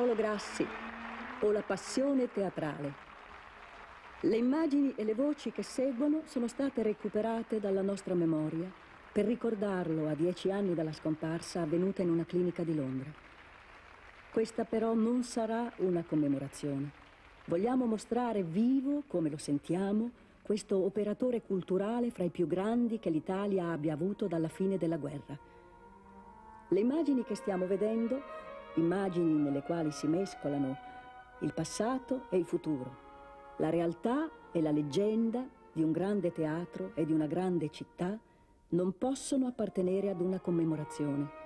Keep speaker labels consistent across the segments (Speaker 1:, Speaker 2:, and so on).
Speaker 1: Paolo Grassi o La passione teatrale. Le immagini e le voci che seguono sono state recuperate dalla nostra memoria per ricordarlo a dieci anni dalla scomparsa avvenuta in una clinica di Londra. Questa però non sarà una commemorazione. Vogliamo mostrare vivo, come lo sentiamo, questo operatore culturale fra i più grandi che l'Italia abbia avuto dalla fine della guerra. Le immagini che stiamo vedendo immagini nelle quali si mescolano il passato e il futuro, la realtà e la leggenda di un grande teatro e di una grande città non possono appartenere ad una commemorazione.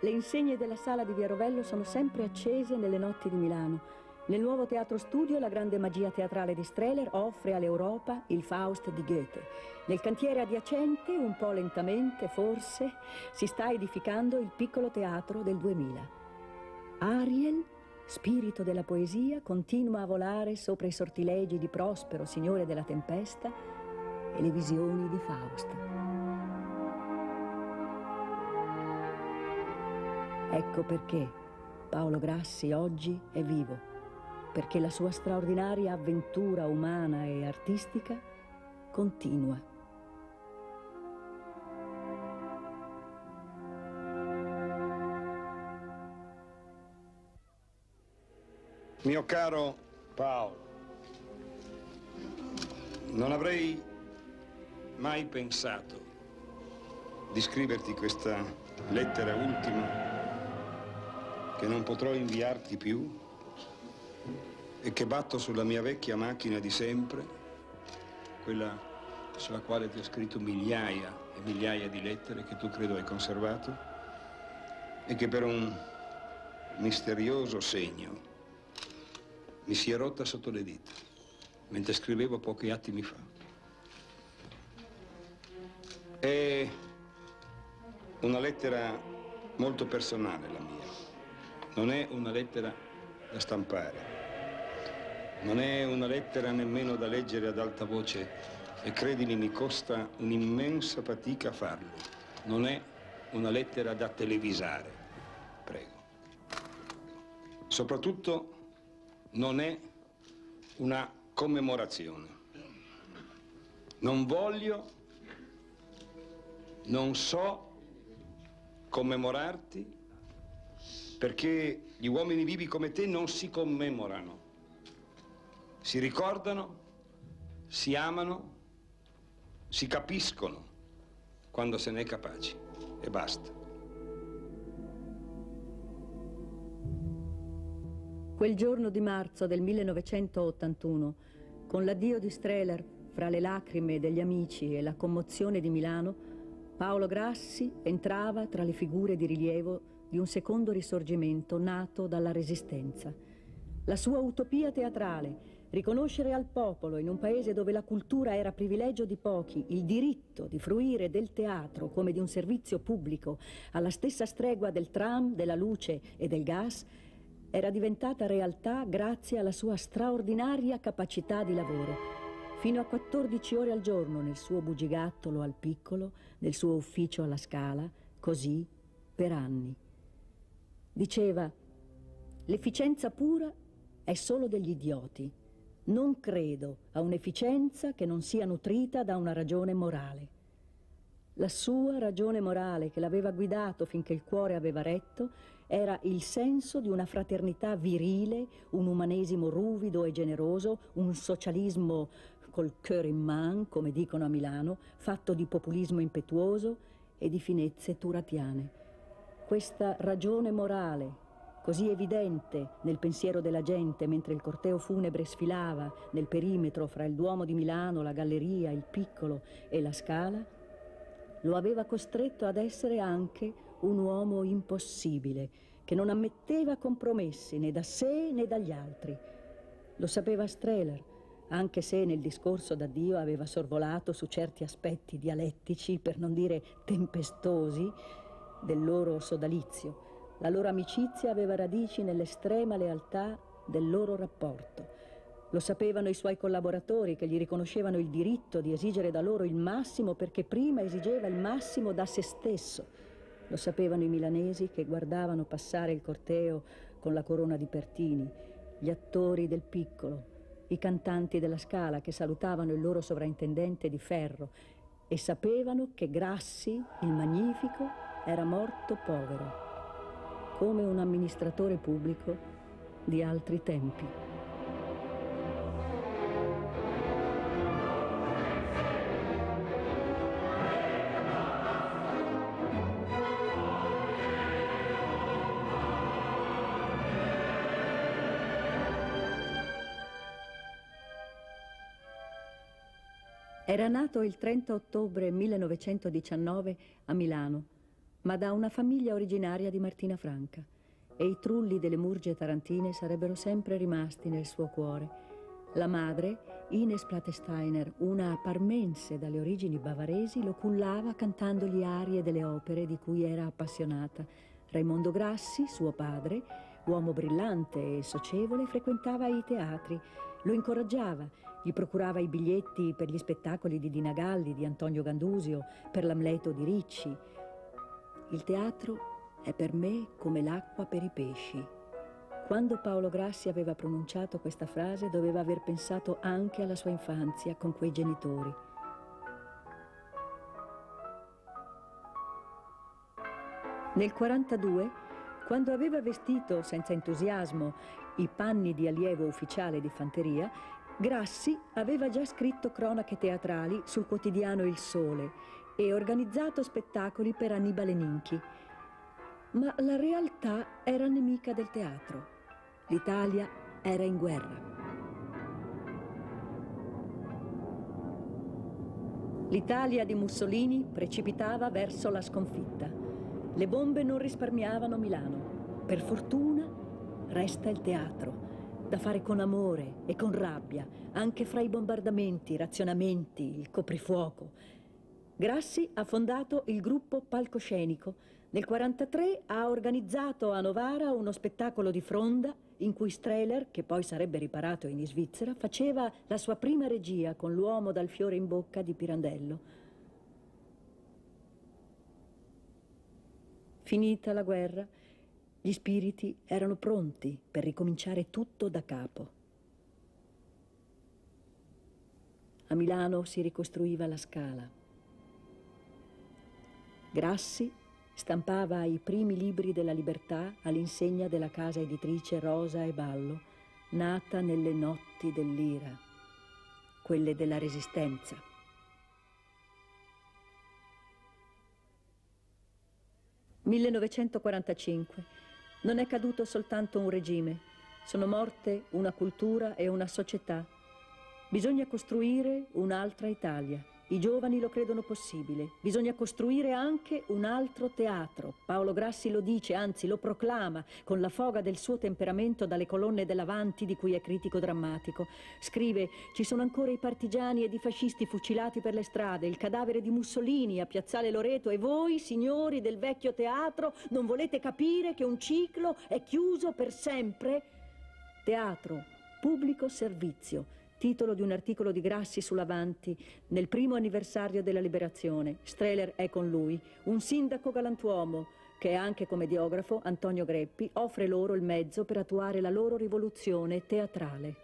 Speaker 1: Le insegne della sala di Via Rovello sono sempre accese nelle notti di Milano. Nel nuovo teatro studio la grande magia teatrale di Streller offre all'Europa il Faust di Goethe. Nel cantiere adiacente, un po' lentamente forse, si sta edificando il piccolo teatro del 2000. Ariel, spirito della poesia, continua a volare sopra i sortilegi di Prospero, signore della tempesta, e le visioni di Fausto. Ecco perché Paolo Grassi oggi è vivo, perché la sua straordinaria avventura umana e artistica continua.
Speaker 2: Mio caro Paolo, non avrei mai pensato di scriverti questa lettera ultima che non potrò inviarti più e che batto sulla mia vecchia macchina di sempre, quella sulla quale ti ho scritto migliaia e migliaia di lettere che tu credo hai conservato e che per un misterioso segno mi si è rotta sotto le dita mentre scrivevo pochi attimi fa. È una lettera molto personale la mia. Non è una lettera da stampare. Non è una lettera nemmeno da leggere ad alta voce e credimi mi costa un'immensa fatica farlo. Non è una lettera da televisare. Prego. Soprattutto non è una commemorazione. Non voglio, non so commemorarti perché gli uomini vivi come te non si commemorano. Si ricordano, si amano, si capiscono quando se n'è capaci e basta.
Speaker 1: Quel giorno di marzo del 1981, con l'addio di Streller, fra le lacrime degli amici e la commozione di Milano, Paolo Grassi entrava tra le figure di rilievo di un secondo risorgimento nato dalla Resistenza. La sua utopia teatrale, riconoscere al popolo in un paese dove la cultura era privilegio di pochi, il diritto di fruire del teatro come di un servizio pubblico, alla stessa stregua del tram, della luce e del gas, era diventata realtà grazie alla sua straordinaria capacità di lavoro. Fino a 14 ore al giorno nel suo bugigattolo al piccolo, nel suo ufficio alla scala, così per anni. Diceva, l'efficienza pura è solo degli idioti. Non credo a un'efficienza che non sia nutrita da una ragione morale. La sua ragione morale che l'aveva guidato finché il cuore aveva retto era il senso di una fraternità virile, un umanesimo ruvido e generoso, un socialismo col cœur in man, come dicono a Milano, fatto di populismo impetuoso e di finezze turatiane. Questa ragione morale, così evidente nel pensiero della gente mentre il corteo funebre sfilava nel perimetro fra il Duomo di Milano, la Galleria, il Piccolo e la Scala, lo aveva costretto ad essere anche un uomo impossibile, che non ammetteva compromessi né da sé né dagli altri. Lo sapeva Streller, anche se nel discorso d'addio aveva sorvolato su certi aspetti dialettici, per non dire tempestosi, del loro sodalizio. La loro amicizia aveva radici nell'estrema lealtà del loro rapporto. Lo sapevano i suoi collaboratori che gli riconoscevano il diritto di esigere da loro il massimo perché prima esigeva il massimo da se stesso. Lo sapevano i milanesi che guardavano passare il corteo con la corona di Pertini, gli attori del piccolo, i cantanti della scala che salutavano il loro sovrintendente di ferro e sapevano che Grassi, il magnifico, era morto povero, come un amministratore pubblico di altri tempi. Era nato il 30 ottobre 1919 a Milano, ma da una famiglia originaria di Martina Franca e i trulli delle murge tarantine sarebbero sempre rimasti nel suo cuore. La madre, Ines Platesteiner, una parmense dalle origini bavaresi, lo cullava cantandogli arie delle opere di cui era appassionata. Raimondo Grassi, suo padre, uomo brillante e socievole, frequentava i teatri, lo incoraggiava gli procurava i biglietti per gli spettacoli di Dina Galli, di Antonio Gandusio, per l'Amleto di Ricci. Il teatro è per me come l'acqua per i pesci. Quando Paolo Grassi aveva pronunciato questa frase doveva aver pensato anche alla sua infanzia con quei genitori. Nel 42, quando aveva vestito senza entusiasmo i panni di allievo ufficiale di fanteria, Grassi aveva già scritto cronache teatrali sul quotidiano Il Sole e organizzato spettacoli per Annibale Ninchi. Ma la realtà era nemica del teatro. L'Italia era in guerra. L'Italia di Mussolini precipitava verso la sconfitta. Le bombe non risparmiavano Milano. Per fortuna resta il teatro da fare con amore e con rabbia, anche fra i bombardamenti, i razionamenti, il coprifuoco. Grassi ha fondato il gruppo Palcoscenico. Nel 1943 ha organizzato a Novara uno spettacolo di fronda in cui Strehler, che poi sarebbe riparato in Svizzera, faceva la sua prima regia con l'uomo dal fiore in bocca di Pirandello. Finita la guerra, gli spiriti erano pronti per ricominciare tutto da capo. A Milano si ricostruiva la scala. Grassi stampava i primi libri della libertà all'insegna della casa editrice Rosa e Ballo, nata nelle notti dell'ira, quelle della resistenza. «1945 non è caduto soltanto un regime, sono morte una cultura e una società. Bisogna costruire un'altra Italia. I giovani lo credono possibile. Bisogna costruire anche un altro teatro. Paolo Grassi lo dice, anzi lo proclama, con la foga del suo temperamento dalle colonne dell'Avanti di cui è critico drammatico. Scrive, ci sono ancora i partigiani ed i fascisti fucilati per le strade, il cadavere di Mussolini a Piazzale Loreto e voi, signori del vecchio teatro, non volete capire che un ciclo è chiuso per sempre? Teatro, pubblico servizio titolo di un articolo di Grassi sull'Avanti, nel primo anniversario della liberazione. Strehler è con lui, un sindaco galantuomo, che anche comediografo, Antonio Greppi, offre loro il mezzo per attuare la loro rivoluzione teatrale.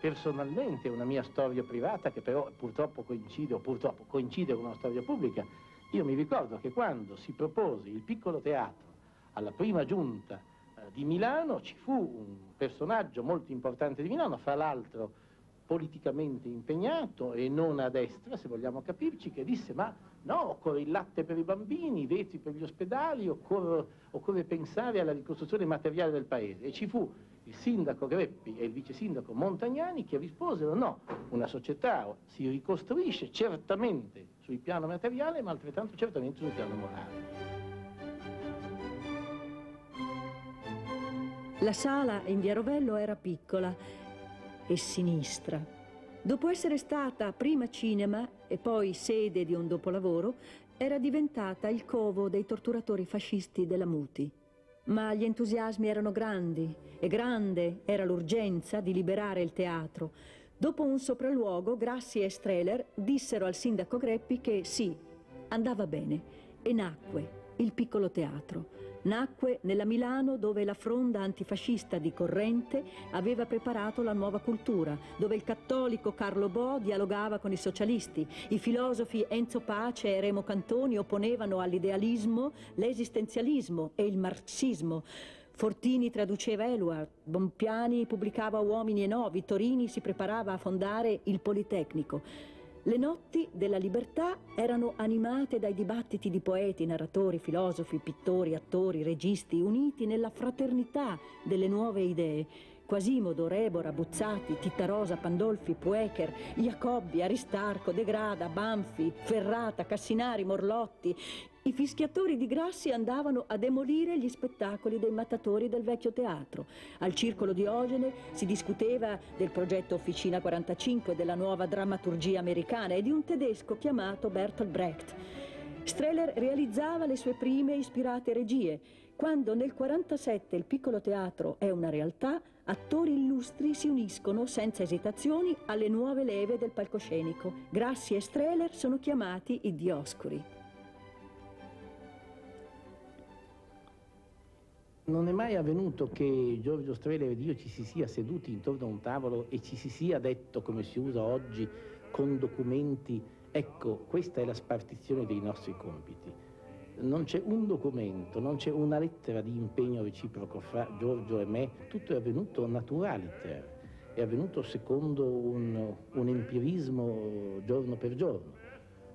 Speaker 3: Personalmente una mia storia privata, che però purtroppo coincide, purtroppo coincide con una storia pubblica, io mi ricordo che quando si propose il piccolo teatro alla prima giunta di Milano ci fu un personaggio molto importante di Milano, fra l'altro politicamente impegnato e non a destra, se vogliamo capirci, che disse ma no, occorre il latte per i bambini, i vetri per gli ospedali, occorre, occorre pensare alla ricostruzione materiale del paese. E ci fu il sindaco Greppi e il vice sindaco Montagnani che risposero no, una società si ricostruisce certamente sul piano materiale ma altrettanto certamente sul piano morale.
Speaker 1: La sala in via Rovello era piccola e sinistra. Dopo essere stata prima cinema e poi sede di un dopolavoro, era diventata il covo dei torturatori fascisti della Muti. Ma gli entusiasmi erano grandi e grande era l'urgenza di liberare il teatro. Dopo un sopralluogo, Grassi e Strehler dissero al sindaco Greppi che sì, andava bene e nacque il piccolo teatro. Nacque nella Milano dove la fronda antifascista di Corrente aveva preparato la nuova cultura, dove il cattolico Carlo Bo dialogava con i socialisti, i filosofi Enzo Pace e Remo Cantoni opponevano all'idealismo l'esistenzialismo e il marxismo. Fortini traduceva Eluard, Bompiani pubblicava Uomini e No, Vittorini si preparava a fondare il Politecnico. Le notti della libertà erano animate dai dibattiti di poeti, narratori, filosofi, pittori, attori, registi, uniti nella fraternità delle nuove idee. Quasimodo, Rebora, Buzzati, Tittarosa, Pandolfi, Puecher, Jacobbi, Aristarco, De Grada, Banfi, Ferrata, Cassinari, Morlotti, i fischiatori di Grassi andavano a demolire gli spettacoli dei mattatori del vecchio teatro. Al circolo Diogene si discuteva del progetto Officina 45, della nuova drammaturgia americana e di un tedesco chiamato Bertolt Brecht. Strehler realizzava le sue prime ispirate regie. Quando nel 47 il piccolo teatro è una realtà, attori illustri si uniscono senza esitazioni alle nuove leve del palcoscenico. Grassi e Strehler sono chiamati i Dioscuri.
Speaker 3: Non è mai avvenuto che Giorgio Strehler ed io ci si sia seduti intorno a un tavolo e ci si sia detto, come si usa oggi, con documenti, ecco, questa è la spartizione dei nostri compiti. Non c'è un documento, non c'è una lettera di impegno reciproco fra Giorgio e me, tutto è avvenuto naturaliter, è avvenuto secondo un, un empirismo giorno per giorno.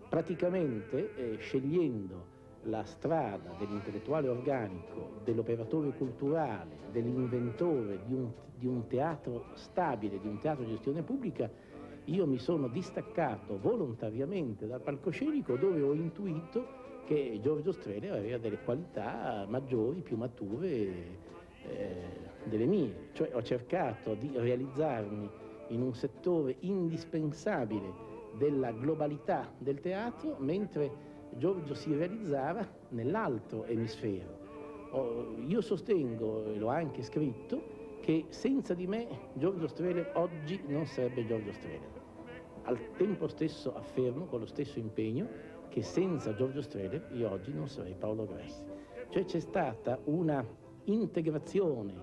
Speaker 3: Praticamente eh, scegliendo la strada dell'intellettuale organico, dell'operatore culturale, dell'inventore di di un, teatro stabile, di un teatro di gestione pubblica, io mi sono distaccato volontariamente dal palcoscenico dove ho intuito che Giorgio Strehler aveva delle qualità maggiori, più mature eh, delle mie. Cioè ho cercato di realizzarmi in un settore indispensabile della globalità del teatro, mentre Giorgio si realizzava nell'altro emisfero. Io sostengo, e l'ho anche scritto, che senza di me Giorgio Strehler oggi non sarebbe Giorgio Strehler. Al tempo stesso affermo, con lo stesso impegno, che senza Giorgio Strehler io oggi non sarei Paolo Grassi. Cioè c'è stata una integrazione,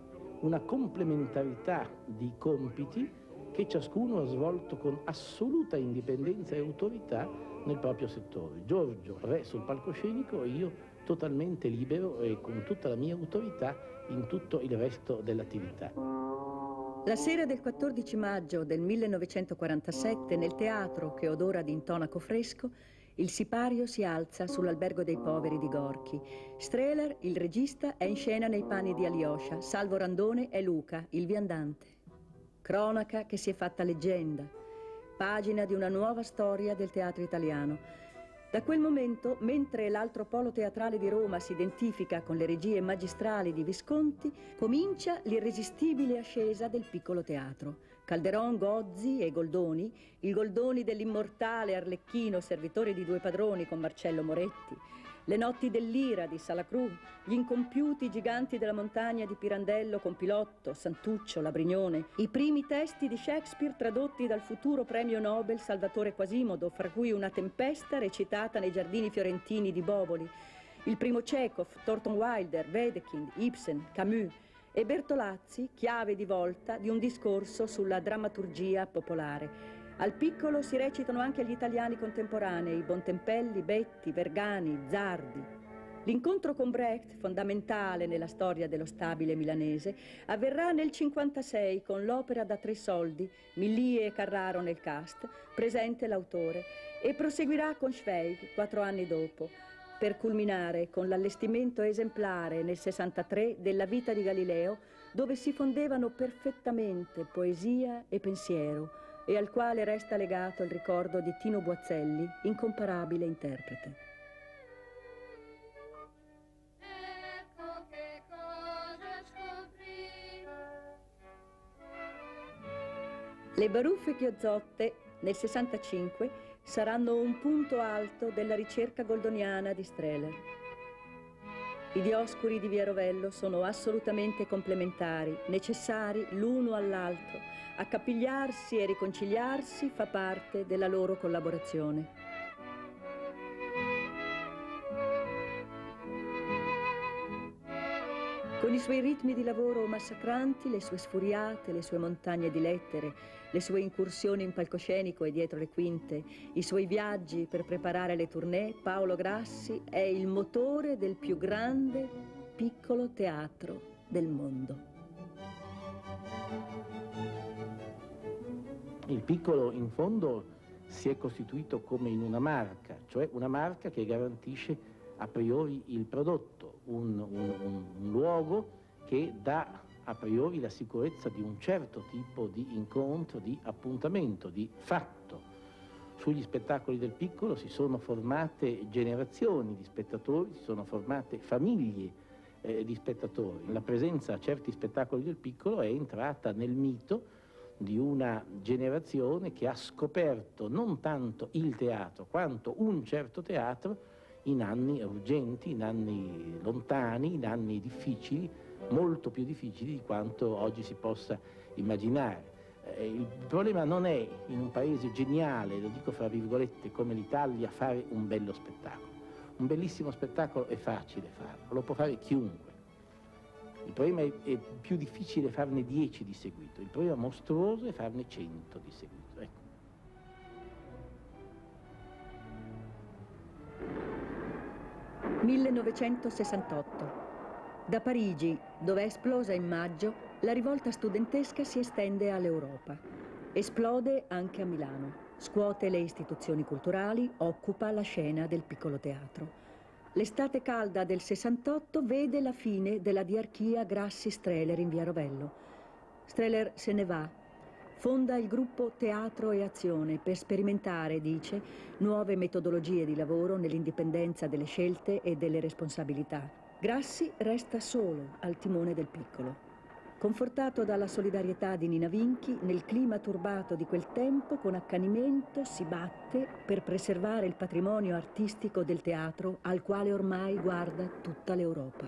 Speaker 3: una complementarità di compiti che ciascuno ha svolto con assoluta indipendenza e autorità nel proprio settore. Giorgio, re sul palcoscenico, e io totalmente libero e con tutta la mia autorità in tutto il resto dell'attività.
Speaker 1: La sera del 14 maggio del 1947, nel teatro che odora di intonaco fresco, il sipario si alza sull'albergo dei poveri di Gorchi. Strehler, il regista, è in scena nei panni di Alyosha. Salvo Randone è Luca, il viandante. Cronaca che si è fatta leggenda pagina di una nuova storia del teatro italiano. Da quel momento, mentre l'altro polo teatrale di Roma si identifica con le regie magistrali di Visconti, comincia l'irresistibile ascesa del piccolo teatro. Calderon, Gozzi e Goldoni, il Goldoni dell'immortale Arlecchino, servitore di due padroni con Marcello Moretti, le notti dell'ira di Salacru, gli incompiuti giganti della montagna di Pirandello con Pilotto, Santuccio, Labrignone, i primi testi di Shakespeare tradotti dal futuro premio Nobel Salvatore Quasimodo, fra cui una tempesta recitata nei giardini fiorentini di Boboli, il primo Chekhov, Thornton Wilder, Wedekind, Ibsen, Camus e Bertolazzi, chiave di volta di un discorso sulla drammaturgia popolare al piccolo si recitano anche gli italiani contemporanei, Bontempelli, Betti, Vergani, Zardi. L'incontro con Brecht, fondamentale nella storia dello stabile milanese, avverrà nel 1956 con l'opera da tre soldi, Millie e Carraro nel cast, presente l'autore, e proseguirà con Schweig quattro anni dopo, per culminare con l'allestimento esemplare nel 63 della vita di Galileo, dove si fondevano perfettamente poesia e pensiero, e al quale resta legato il ricordo di Tino Boazzelli, incomparabile interprete. Le baruffe chiozzotte nel 65 saranno un punto alto della ricerca goldoniana di Strehler. I dioscuri di Via Rovello sono assolutamente complementari, necessari l'uno all'altro Accapigliarsi e riconciliarsi fa parte della loro collaborazione. con i suoi ritmi di lavoro massacranti, le sue sfuriate, le sue montagne di lettere, le sue incursioni in palcoscenico e dietro le quinte, i suoi viaggi per preparare le tournée, Paolo Grassi è il motore del più grande piccolo teatro del mondo.
Speaker 3: Il piccolo in fondo si è costituito come in una marca, cioè una marca che garantisce a priori il prodotto, un, un, un, luogo che dà a priori la sicurezza di un certo tipo di incontro, di appuntamento, di fatto. Sugli spettacoli del piccolo si sono formate generazioni di spettatori, si sono formate famiglie eh, di spettatori. La presenza a certi spettacoli del piccolo è entrata nel mito di una generazione che ha scoperto non tanto il teatro quanto un certo teatro in anni urgenti, in anni lontani, in anni difficili, molto più difficili di quanto oggi si possa immaginare. Eh, il problema non è in un paese geniale, lo dico fra virgolette, come l'Italia, fare un bello spettacolo. Un bellissimo spettacolo è facile farlo, lo può fare chiunque. Il problema è, è più difficile farne 10 di seguito, il problema mostruoso è farne 100 di seguito. Ecco.
Speaker 1: 1968. Da Parigi, dove è esplosa in maggio, la rivolta studentesca si estende all'Europa. Esplode anche a Milano. Scuote le istituzioni culturali, occupa la scena del piccolo teatro. L'estate calda del 68 vede la fine della diarchia Grassi-Streller in via Rovello. Streller se ne va, fonda il gruppo Teatro e Azione per sperimentare, dice, nuove metodologie di lavoro nell'indipendenza delle scelte e delle responsabilità. Grassi resta solo al timone del piccolo. Confortato dalla solidarietà di Nina Vinchi, nel clima turbato di quel tempo, con accanimento si batte per preservare il patrimonio artistico del teatro al quale ormai guarda tutta l'Europa.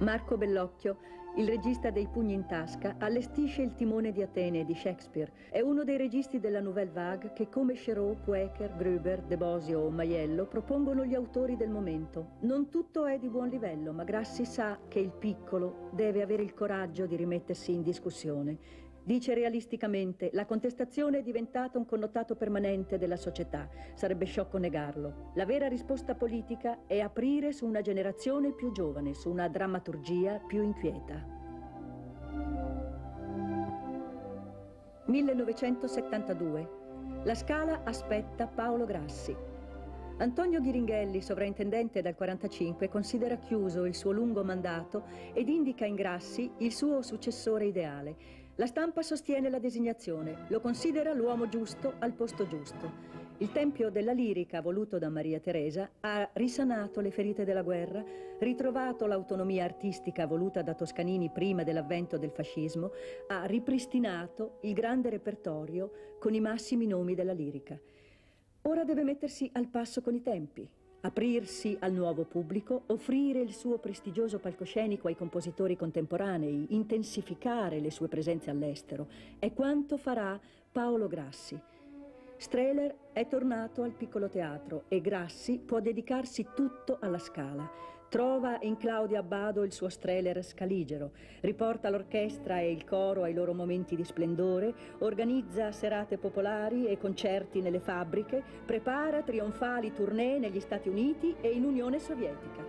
Speaker 1: Marco Bellocchio il regista dei Pugni in tasca allestisce il timone di Atene di Shakespeare. È uno dei registi della Nouvelle Vague che come Chéreau, Puecher, Gruber, De Bosio o Maiello propongono gli autori del momento. Non tutto è di buon livello, ma Grassi sa che il piccolo deve avere il coraggio di rimettersi in discussione Dice realisticamente, la contestazione è diventata un connotato permanente della società. Sarebbe sciocco negarlo. La vera risposta politica è aprire su una generazione più giovane, su una drammaturgia più inquieta. 1972. La Scala aspetta Paolo Grassi. Antonio Ghiringhelli, sovrintendente dal 45, considera chiuso il suo lungo mandato ed indica in Grassi il suo successore ideale, la stampa sostiene la designazione, lo considera l'uomo giusto al posto giusto. Il Tempio della Lirica, voluto da Maria Teresa, ha risanato le ferite della guerra, ritrovato l'autonomia artistica voluta da Toscanini prima dell'avvento del fascismo, ha ripristinato il grande repertorio con i massimi nomi della lirica. Ora deve mettersi al passo con i tempi, aprirsi al nuovo pubblico, offrire il suo prestigioso palcoscenico ai compositori contemporanei, intensificare le sue presenze all'estero. È quanto farà Paolo Grassi. Strehler è tornato al piccolo teatro e Grassi può dedicarsi tutto alla scala. Trova in Claudia Abbado il suo streller scaligero, riporta l'orchestra e il coro ai loro momenti di splendore, organizza serate popolari e concerti nelle fabbriche, prepara trionfali tournée negli Stati Uniti e in Unione Sovietica.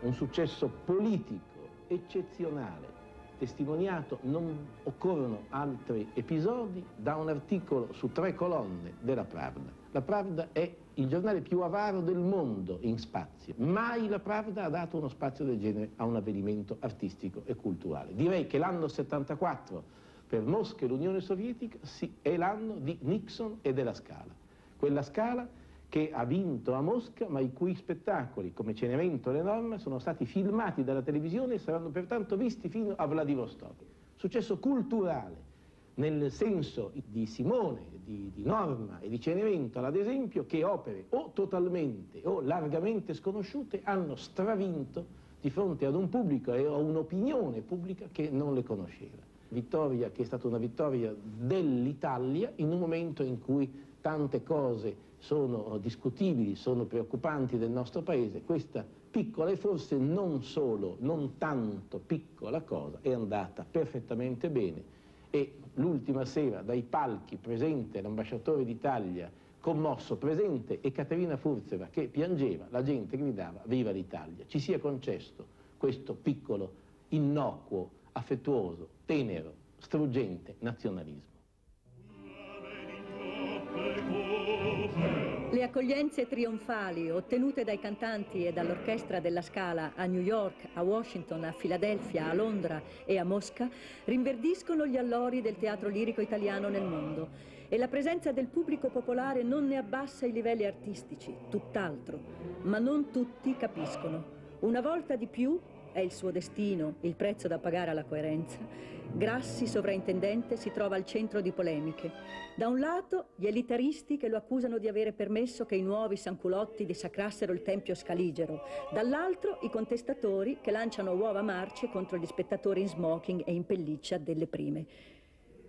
Speaker 3: Un successo politico eccezionale testimoniato, non occorrono altri episodi, da un articolo su tre colonne della Pravda. La Pravda è il giornale più avaro del mondo in spazio. Mai la Pravda ha dato uno spazio del genere a un avvenimento artistico e culturale. Direi che l'anno 74 per Mosca e l'Unione Sovietica è l'anno di Nixon e della Scala. Quella Scala che ha vinto a Mosca, ma i cui spettacoli, come Cenerentola le norme, sono stati filmati dalla televisione e saranno pertanto visti fino a Vladivostok. Successo culturale, nel senso di Simone, di, di Norma e di Cenerentola, ad esempio, che opere o totalmente o largamente sconosciute hanno stravinto di fronte ad un pubblico e a un'opinione pubblica che non le conosceva. Vittoria che è stata una vittoria dell'Italia in un momento in cui tante cose sono discutibili, sono preoccupanti del nostro paese, questa piccola e forse non solo, non tanto piccola cosa è andata perfettamente bene e l'ultima sera dai palchi presente l'ambasciatore d'Italia commosso presente e Caterina Furzeva che piangeva, la gente gridava viva l'Italia. Ci sia concesso questo piccolo, innocuo, affettuoso, tenero, struggente nazionalismo.
Speaker 1: Le accoglienze trionfali ottenute dai cantanti e dall'orchestra della Scala a New York, a Washington, a Filadelfia, a Londra e a Mosca rinverdiscono gli allori del teatro lirico italiano nel mondo e la presenza del pubblico popolare non ne abbassa i livelli artistici, tutt'altro, ma non tutti capiscono. Una volta di più è il suo destino, il prezzo da pagare alla coerenza, Grassi, sovrintendente, si trova al centro di polemiche. Da un lato gli elitaristi che lo accusano di avere permesso che i nuovi sanculotti dissacrassero il tempio scaligero, dall'altro i contestatori che lanciano uova marce contro gli spettatori in smoking e in pelliccia delle prime.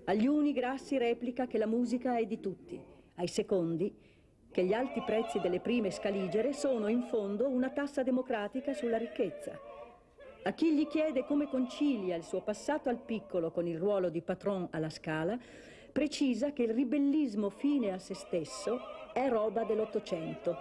Speaker 1: Agli uni Grassi replica che la musica è di tutti, ai secondi che gli alti prezzi delle prime scaligere sono in fondo una tassa democratica sulla ricchezza. A chi gli chiede come concilia il suo passato al piccolo con il ruolo di patron alla Scala, precisa che il ribellismo fine a se stesso è roba dell'Ottocento,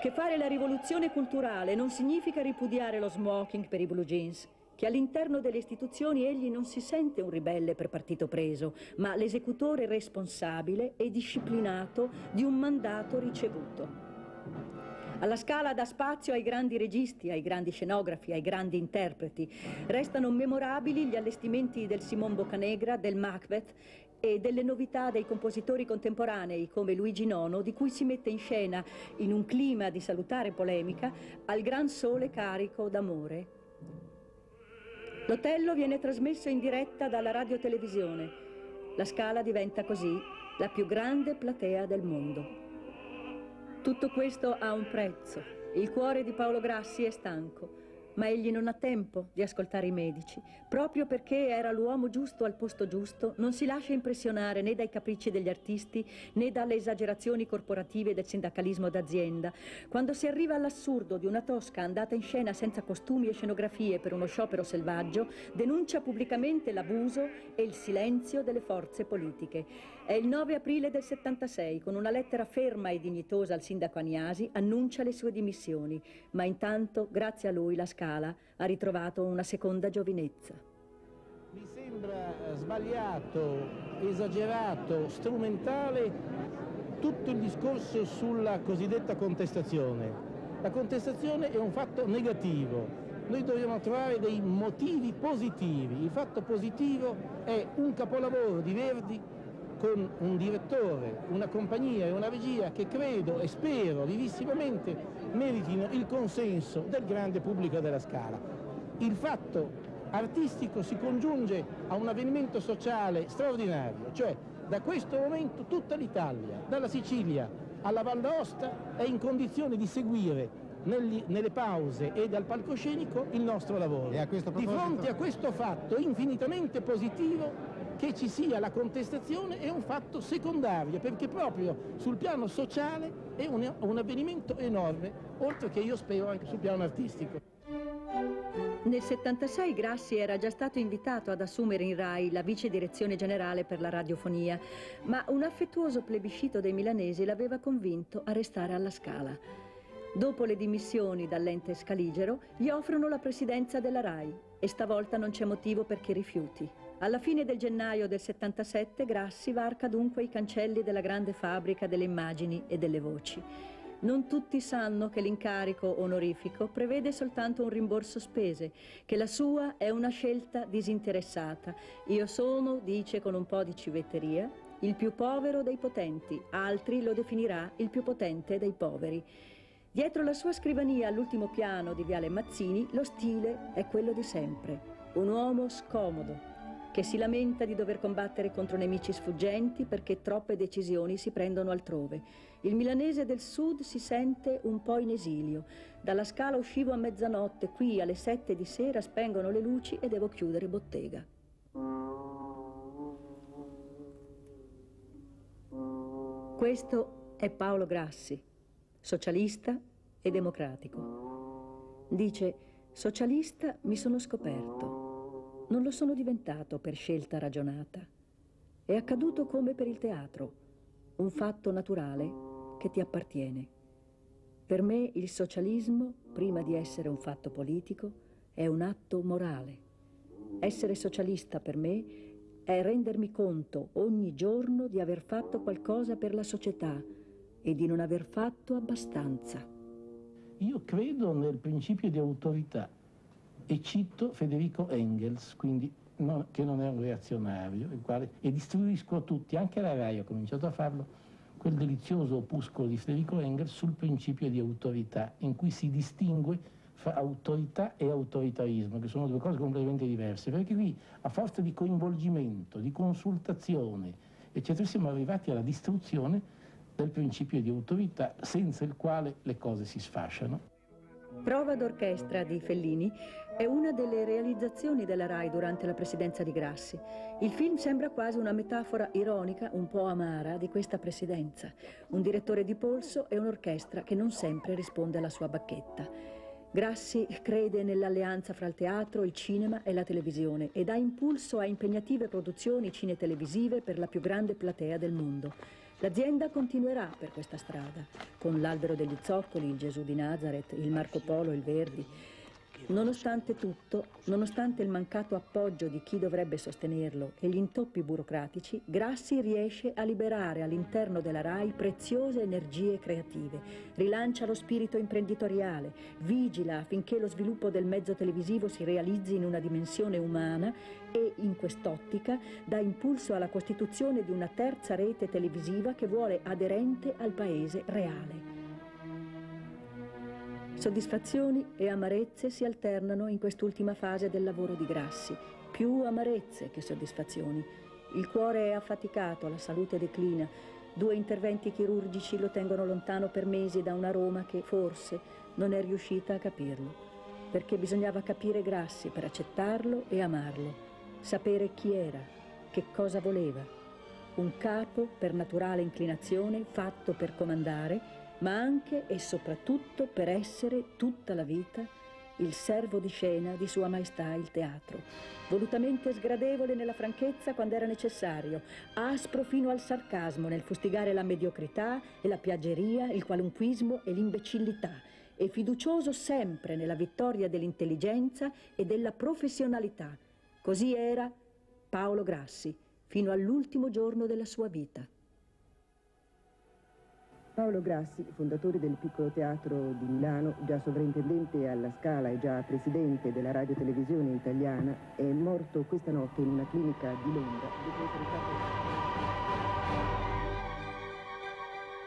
Speaker 1: che fare la rivoluzione culturale non significa ripudiare lo smoking per i blue jeans, che all'interno delle istituzioni egli non si sente un ribelle per partito preso, ma l'esecutore responsabile e disciplinato di un mandato ricevuto. Alla Scala dà spazio ai grandi registi, ai grandi scenografi, ai grandi interpreti. Restano memorabili gli allestimenti del Simon Boccanegra, del Macbeth e delle novità dei compositori contemporanei come Luigi Nono, di cui si mette in scena, in un clima di salutare polemica, al gran sole carico d'amore. L'Otello viene trasmesso in diretta dalla radiotelevisione. La Scala diventa così la più grande platea del mondo. Tutto questo ha un prezzo. Il cuore di Paolo Grassi è stanco ma egli non ha tempo di ascoltare i medici. Proprio perché era l'uomo giusto al posto giusto, non si lascia impressionare né dai capricci degli artisti né dalle esagerazioni corporative del sindacalismo d'azienda. Quando si arriva all'assurdo di una Tosca andata in scena senza costumi e scenografie per uno sciopero selvaggio, denuncia pubblicamente l'abuso e il silenzio delle forze politiche. È il 9 aprile del 76, con una lettera ferma e dignitosa al sindaco Aniasi, annuncia le sue dimissioni, ma intanto, grazie a lui, la Scala ha ritrovato una seconda giovinezza.
Speaker 3: Mi sembra sbagliato, esagerato, strumentale tutto il discorso sulla cosiddetta contestazione. La contestazione è un fatto negativo, noi dobbiamo trovare dei motivi positivi. Il fatto positivo è un capolavoro di Verdi con un direttore, una compagnia e una regia che credo e spero vivissimamente meritino il consenso del grande pubblico della Scala. Il fatto artistico si congiunge a un avvenimento sociale straordinario, cioè da questo momento tutta l'Italia, dalla Sicilia alla Val d'Aosta, è in condizione di seguire negli, nelle pause e dal palcoscenico il nostro lavoro. Di fronte a questo fatto infinitamente positivo che ci sia la contestazione è un fatto secondario, perché proprio sul piano sociale è un, un avvenimento enorme, oltre che io spero anche sul piano artistico.
Speaker 1: Nel 76 Grassi era già stato invitato ad assumere in RAI la vice direzione generale per la radiofonia, ma un affettuoso plebiscito dei milanesi l'aveva convinto a restare alla Scala. Dopo le dimissioni dall'ente scaligero, gli offrono la presidenza della RAI e stavolta non c'è motivo perché rifiuti. Alla fine del gennaio del 77 Grassi varca dunque i cancelli della grande fabbrica delle immagini e delle voci. Non tutti sanno che l'incarico onorifico prevede soltanto un rimborso spese, che la sua è una scelta disinteressata. Io sono, dice con un po' di civetteria, il più povero dei potenti, altri lo definirà il più potente dei poveri. Dietro la sua scrivania all'ultimo piano di Viale Mazzini, lo stile è quello di sempre. Un uomo scomodo, che si lamenta di dover combattere contro nemici sfuggenti perché troppe decisioni si prendono altrove. Il milanese del sud si sente un po' in esilio. Dalla scala uscivo a mezzanotte, qui alle sette di sera spengono le luci e devo chiudere bottega. Questo è Paolo Grassi, socialista e democratico. Dice, socialista mi sono scoperto. Non lo sono diventato per scelta ragionata. È accaduto come per il teatro, un fatto naturale che ti appartiene. Per me il socialismo, prima di essere un fatto politico, è un atto morale. Essere socialista per me è rendermi conto ogni giorno di aver fatto qualcosa per la società e di non aver fatto abbastanza.
Speaker 3: Io credo nel principio di autorità e cito Federico Engels, quindi non, che non è un reazionario, quale, e distribuisco a tutti, anche la RAI ha cominciato a farlo, quel delizioso opuscolo di Federico Engels sul principio di autorità, in cui si distingue fra autorità e autoritarismo, che sono due cose completamente diverse, perché qui a forza di coinvolgimento, di consultazione, eccetera, siamo arrivati alla distruzione del principio di autorità senza il quale le cose si sfasciano.
Speaker 1: Prova d'orchestra di Fellini è una delle realizzazioni della RAI durante la presidenza di Grassi. Il film sembra quasi una metafora ironica, un po' amara, di questa presidenza. Un direttore di polso e un'orchestra che non sempre risponde alla sua bacchetta. Grassi crede nell'alleanza fra il teatro, il cinema e la televisione e dà impulso a impegnative produzioni cine-televisive per la più grande platea del mondo. L'azienda continuerà per questa strada, con l'albero degli zoccoli, il Gesù di Nazareth, il Marco Polo, il Verdi. Nonostante tutto, nonostante il mancato appoggio di chi dovrebbe sostenerlo e gli intoppi burocratici, Grassi riesce a liberare all'interno della RAI preziose energie creative, rilancia lo spirito imprenditoriale, vigila affinché lo sviluppo del mezzo televisivo si realizzi in una dimensione umana e, in quest'ottica, dà impulso alla costituzione di una terza rete televisiva che vuole aderente al paese reale. Soddisfazioni e amarezze si alternano in quest'ultima fase del lavoro di Grassi, più amarezze che soddisfazioni. Il cuore è affaticato, la salute declina, due interventi chirurgici lo tengono lontano per mesi da una Roma che forse non è riuscita a capirlo, perché bisognava capire Grassi per accettarlo e amarlo, sapere chi era, che cosa voleva. Un capo per naturale inclinazione, fatto per comandare, ma anche e soprattutto per essere tutta la vita il servo di scena di Sua Maestà il teatro, volutamente sgradevole nella franchezza quando era necessario, aspro fino al sarcasmo nel fustigare la mediocrità e la piaggeria, il qualunquismo e l'imbecillità, e fiducioso sempre nella vittoria dell'intelligenza e della professionalità. Così era Paolo Grassi, fino all'ultimo giorno della sua vita.
Speaker 4: Paolo Grassi, fondatore del Piccolo Teatro di Milano, già sovrintendente alla Scala e già presidente della radiotelevisione italiana, è morto questa notte in una clinica di Londra.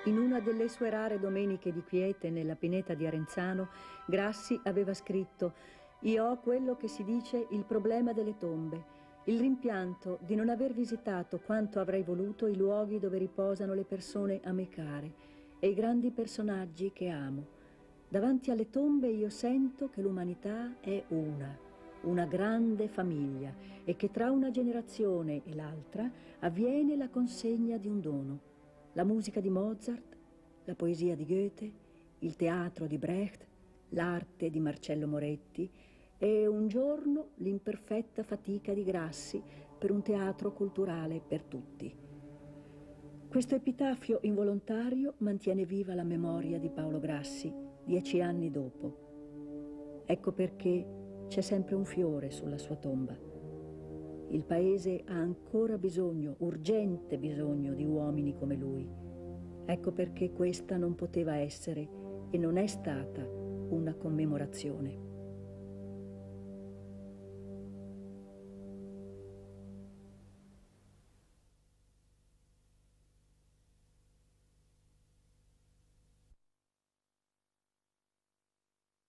Speaker 1: In una delle sue rare domeniche di quiete nella pineta di Arenzano, Grassi aveva scritto «Io ho quello che si dice il problema delle tombe, il rimpianto di non aver visitato quanto avrei voluto i luoghi dove riposano le persone a me care» e i grandi personaggi che amo. Davanti alle tombe io sento che l'umanità è una, una grande famiglia e che tra una generazione e l'altra avviene la consegna di un dono. La musica di Mozart, la poesia di Goethe, il teatro di Brecht, l'arte di Marcello Moretti e un giorno l'imperfetta fatica di Grassi per un teatro culturale per tutti. Questo epitafio involontario mantiene viva la memoria di Paolo Grassi dieci anni dopo. Ecco perché c'è sempre un fiore sulla sua tomba. Il paese ha ancora bisogno, urgente bisogno di uomini come lui. Ecco perché questa non poteva essere e non è stata una commemorazione.